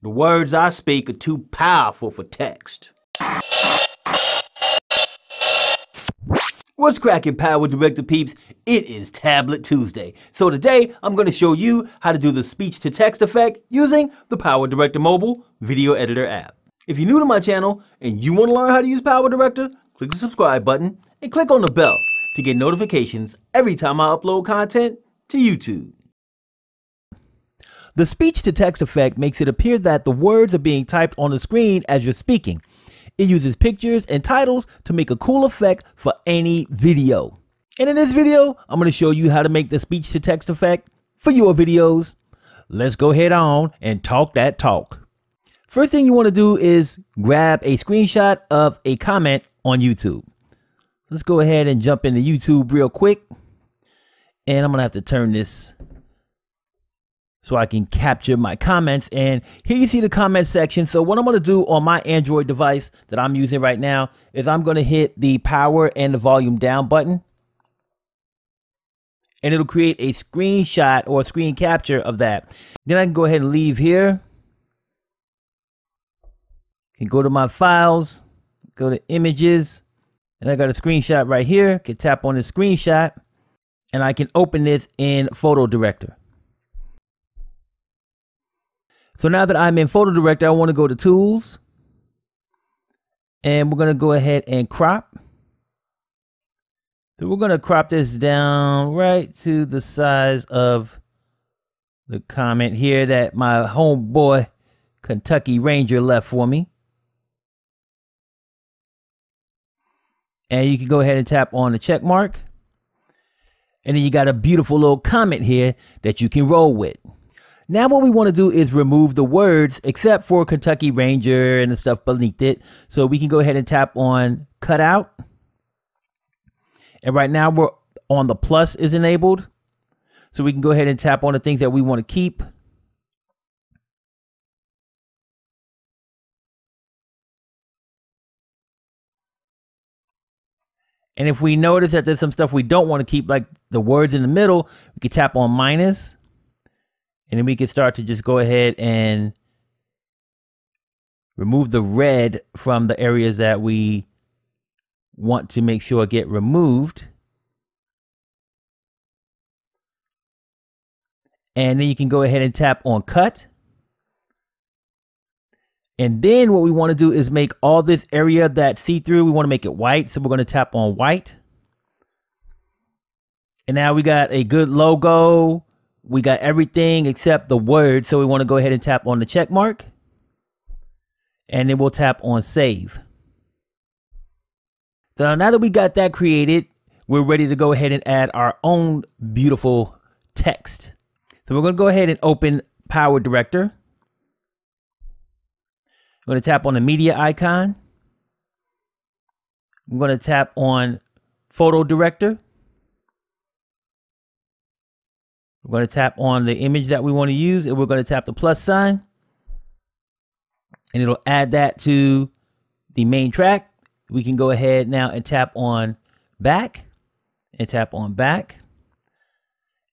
The words I speak are too powerful for text. What's cracking Power Director peeps? It is Tablet Tuesday. So today I'm going to show you how to do the speech to text effect using the Power Director mobile video editor app. If you're new to my channel and you want to learn how to use Power Director, click the subscribe button and click on the bell to get notifications every time I upload content to YouTube. The speech to text effect makes it appear that the words are being typed on the screen as you're speaking. It uses pictures and titles to make a cool effect for any video. And in this video, I'm going to show you how to make the speech to text effect for your videos. Let's go head on and talk that talk. First thing you want to do is grab a screenshot of a comment on YouTube. Let's go ahead and jump into YouTube real quick. And I'm going to have to turn this so I can capture my comments. And here you see the comment section. So what I'm going to do on my Android device that I'm using right now is I'm going to hit the power and the volume down button. And it'll create a screenshot or a screen capture of that. Then I can go ahead and leave here. Can go to my files, go to images, and I got a screenshot right here. Can tap on the screenshot and I can open this in Photo Director. So now that I'm in Photo Director, I want to go to Tools. And we're going to go ahead and crop. So we're going to crop this down right to the size of the comment here that my homeboy Kentucky Ranger left for me. And you can go ahead and tap on the check mark. And then you got a beautiful little comment here that you can roll with. Now what we want to do is remove the words except for Kentucky Ranger and the stuff beneath it. So we can go ahead and tap on cutout. And right now we're on the plus is enabled. So we can go ahead and tap on the things that we want to keep. And if we notice that there's some stuff we don't want to keep, like the words in the middle, we can tap on minus. And then we can start to just go ahead and remove the red from the areas that we want to make sure get removed. And then you can go ahead and tap on cut. And then what we want to do is make all this area that see through, we want to make it white. So we're going to tap on white. And now we got a good logo. We got everything except the word. So we want to go ahead and tap on the check mark. And then we'll tap on save. So now that we got that created, we're ready to go ahead and add our own beautiful text. So we're going to go ahead and open Power Director. I'm going to tap on the media icon. I'm going to tap on Photo Director. We're going to tap on the image that we want to use and we're going to tap the plus sign and it'll add that to the main track. We can go ahead now and tap on back and tap on back.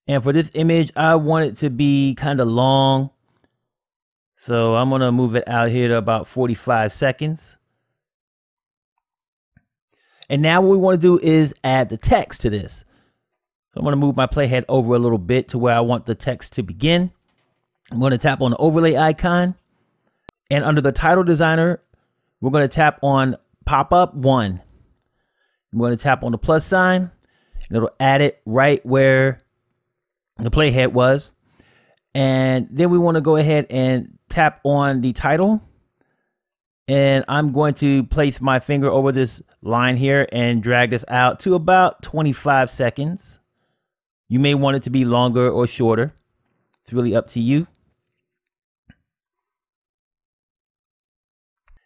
And for this image, I want it to be kind of long. So I'm going to move it out here to about 45 seconds. And now what we want to do is add the text to this. So I'm going to move my playhead over a little bit to where I want the text to begin. I'm going to tap on the overlay icon. And under the title designer, we're going to tap on pop-up one. I'm going to tap on the plus sign. And it'll add it right where the playhead was. And then we want to go ahead and tap on the title. And I'm going to place my finger over this line here and drag this out to about 25 seconds. You may want it to be longer or shorter. It's really up to you.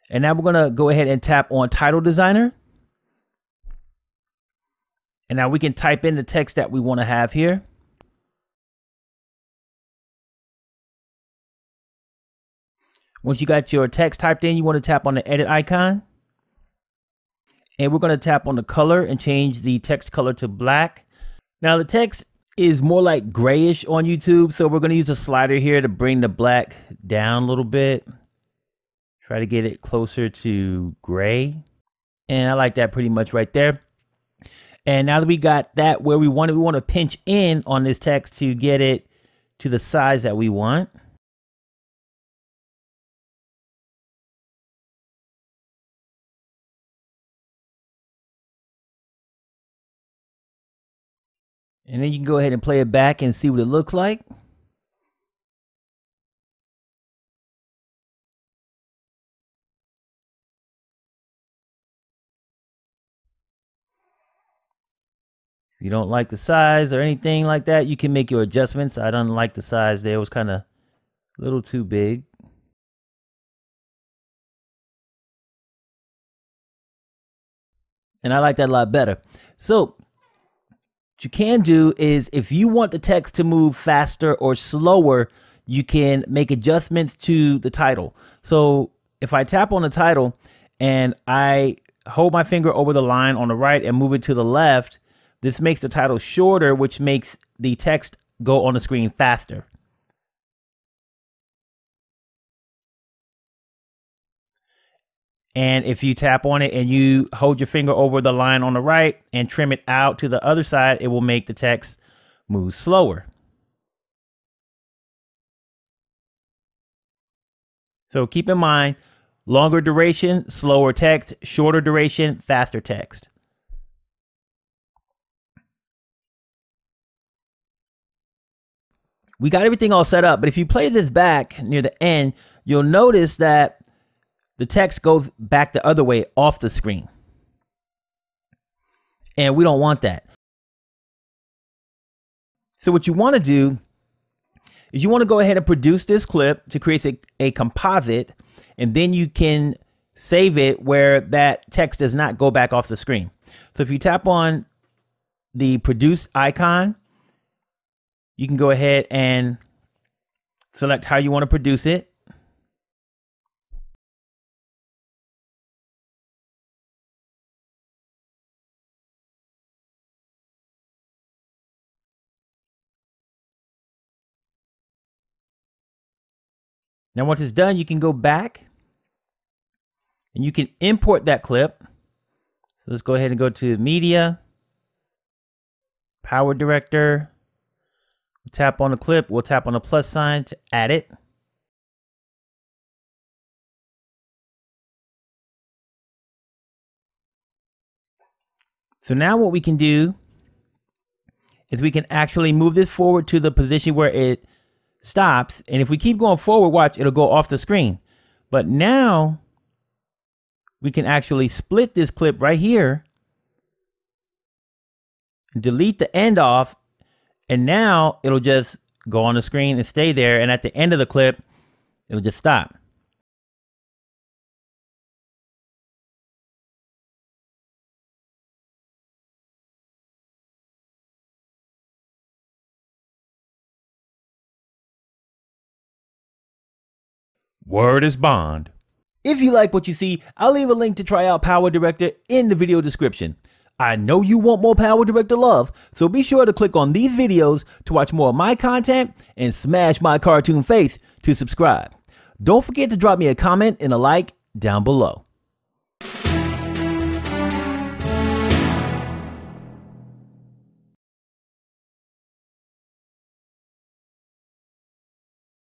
And now we're going to go ahead and tap on Title Designer. And now we can type in the text that we want to have here. Once you got your text typed in, you want to tap on the edit icon. And we're going to tap on the color and change the text color to black. Now the text is more like grayish on YouTube. So we're going to use a slider here to bring the black down a little bit. Try to get it closer to gray. And I like that pretty much right there. And now that we got that where we want it, we want to pinch in on this text to get it to the size that we want. And then you can go ahead and play it back and see what it looks like. If you don't like the size or anything like that, you can make your adjustments. I don't like the size there. It was kind of a little too big. And I like that a lot better. So what you can do is if you want the text to move faster or slower, you can make adjustments to the title. So if I tap on the title and I hold my finger over the line on the right and move it to the left, this makes the title shorter, which makes the text go on the screen faster. And if you tap on it and you hold your finger over the line on the right and trim it out to the other side, it will make the text move slower. So keep in mind, longer duration, slower text, shorter duration, faster text. We got everything all set up, but if you play this back near the end, you'll notice that the text goes back the other way off the screen. And we don't want that. So what you want to do is you want to go ahead and produce this clip to create a, a composite, and then you can save it where that text does not go back off the screen. So if you tap on the produce icon, you can go ahead and select how you want to produce it. Now, once it's done, you can go back and you can import that clip. So let's go ahead and go to Media, Power Director. We'll tap on the clip. We'll tap on the plus sign to add it. So now what we can do is we can actually move this forward to the position where it stops. And if we keep going forward, watch, it'll go off the screen. But now we can actually split this clip right here, delete the end off, and now it'll just go on the screen and stay there. And at the end of the clip, it'll just stop. Word is bond. If you like what you see, I'll leave a link to try out Power Director in the video description. I know you want more Power Director love, so be sure to click on these videos to watch more of my content and smash my cartoon face to subscribe. Don't forget to drop me a comment and a like down below.